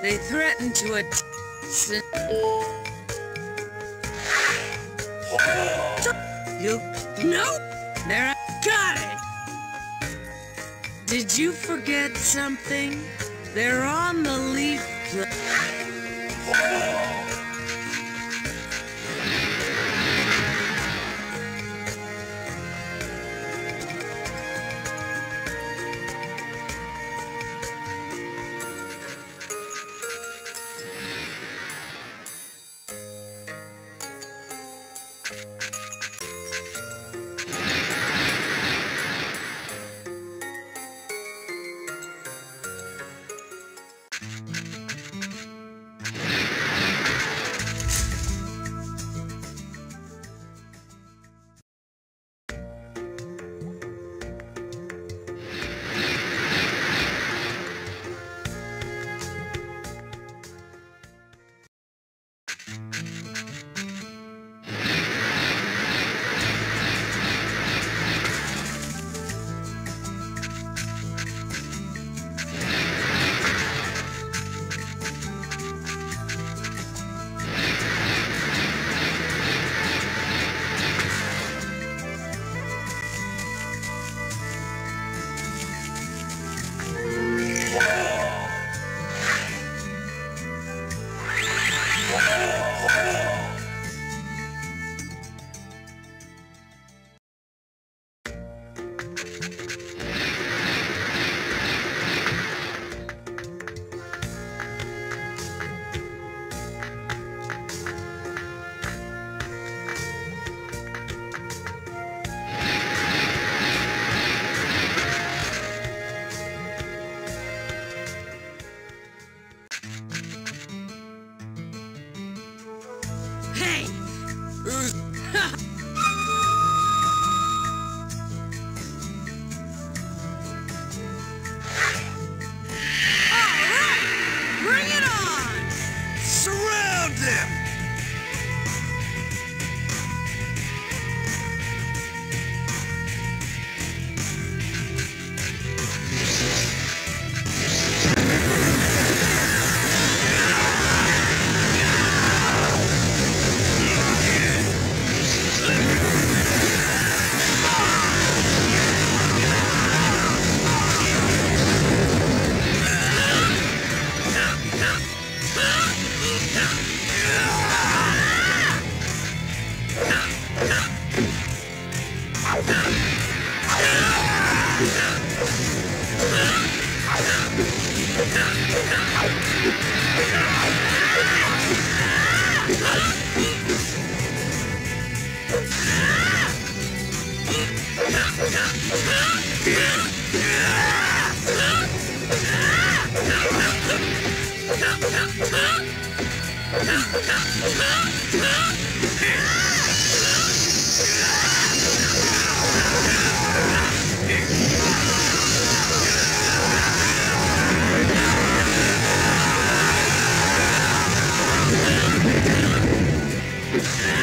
They threatened to attack. You no, there. Got it. Did you forget something? They're on the lead. Ooh. Yeah. Yeah.